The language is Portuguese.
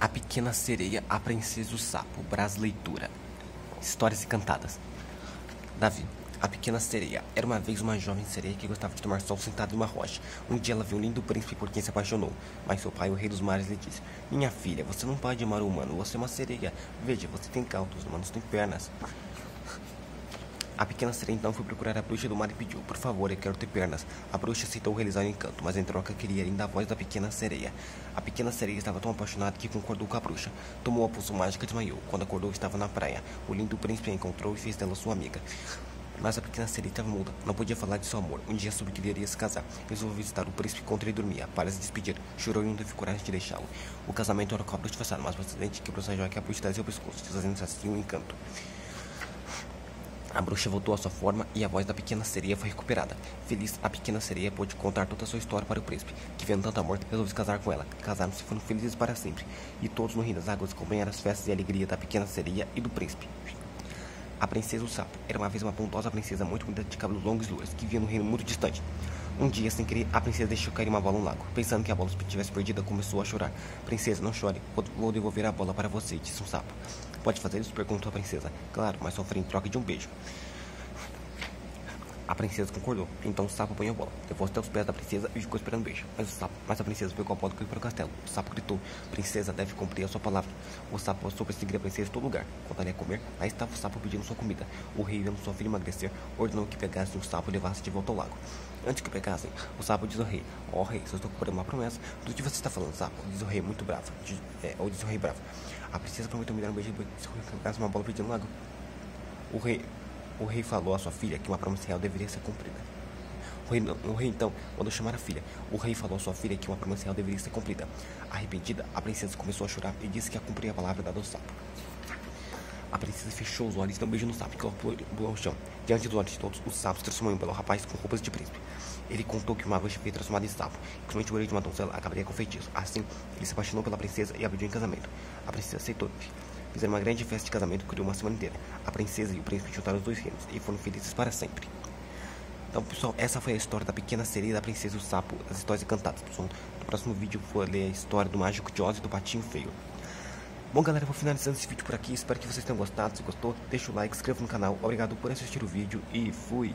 A Pequena Sereia, A Princesa e o Sapo, Brasleitura. Histórias cantadas. Davi. A pequena sereia era uma vez uma jovem sereia que gostava de tomar sol sentada em uma rocha. Um dia ela viu um lindo príncipe por quem se apaixonou, mas seu pai, o rei dos mares, lhe disse: Minha filha, você não pode amar o humano, você é uma sereia. Veja, você tem cautos, os humanos têm pernas. A pequena sereia então foi procurar a bruxa do mar e pediu: Por favor, eu quero ter pernas. A bruxa aceitou realizar o encanto, mas em troca queria ainda a voz da pequena sereia. A pequena sereia estava tão apaixonada que concordou com a bruxa. Tomou a pulso mágica e desmaiou. Quando acordou, estava na praia. O lindo príncipe a encontrou e fez dela sua amiga. Mas a pequena sereia estava muda, não podia falar de seu amor. Um dia soube que iria se casar. Resolveu visitar o príncipe enquanto ele dormia. Para se despedir, chorou e não teve coragem de deixá-lo. O casamento era com a bruxa disfarçada, mas o acidente quebrou sua joia que a bruxa trazia ao pescoço, desfazendo assim um encanto. A bruxa voltou à sua forma e a voz da pequena sereia foi recuperada. Feliz, a pequena sereia pôde contar toda a sua história para o príncipe, que vendo tanto amor, resolveu se casar com ela. Casaram-se e foram felizes para sempre. E todos no Rio das Águas acompanharam as festas e a alegria da pequena sereia e do príncipe. A princesa o sapo era uma vez uma pontosa princesa muito bonita de cabelos longos e louros, que vivia num reino muito distante. Um dia, sem querer, a princesa deixou cair uma bola no lago. Pensando que a bola tivesse perdida, começou a chorar. Princesa, não chore, vou devolver a bola para você, disse um sapo. Pode fazer isso? perguntou a princesa. Claro, mas sofri em troca de um beijo. A princesa concordou. Então o sapo apanhou a bola. Levou até os pés da princesa e ficou esperando beijo. Mas, o sapo, mas a princesa pegou a bola e foi para o castelo. O sapo gritou: Princesa deve cumprir a sua palavra. O sapo passou para seguir a princesa em todo lugar. Quando ela ia comer, lá estava o sapo pedindo sua comida. O rei, vendo sua filha emagrecer, ordenou que pegassem o sapo e levassem de volta ao lago. Antes que pegassem, o sapo diz ao rei: Ó oh, rei, só estou cumprindo uma promessa. Do que você está falando, sapo? Diz o rei, muito bravo. Diz, é, ou diz o rei bravo. A princesa prometeu me dar um beijo se pegasse uma bola pedindo no lago. O rei, o rei falou à sua filha que uma promessa real deveria ser cumprida. O rei, o rei, então mandou chamar a filha. O rei falou à sua filha que uma promessa real deveria ser cumprida. Arrependida, a princesa começou a chorar e disse que ia cumprir a palavra dada ao sapo. A princesa fechou os olhos e deu um beijo no sapo que pulou ao chão. Diante dos olhos de todos, o sapo se transformou em um belo rapaz com roupas de príncipe. Ele contou que uma bruxa foi transformada em sapo, que somente o olho de uma donzela acabaria com feitiço. Assim, ele se apaixonou pela princesa e a pediu em casamento. A princesa aceitou. Fizeram uma grande festa de casamento que durou uma semana inteira. A princesa e o príncipe juntaram os dois reinos e foram felizes para sempre. Então, pessoal, essa foi a história da pequena sereia da princesa e o sapo, as histórias cantadas. Pessoal, no próximo vídeo vou ler a história do mágico de Oz e do patinho feio. Bom, galera, vou finalizando esse vídeo por aqui. Espero que vocês tenham gostado. Se gostou, deixa o like, inscreva no canal. Obrigado por assistir o vídeo e fui!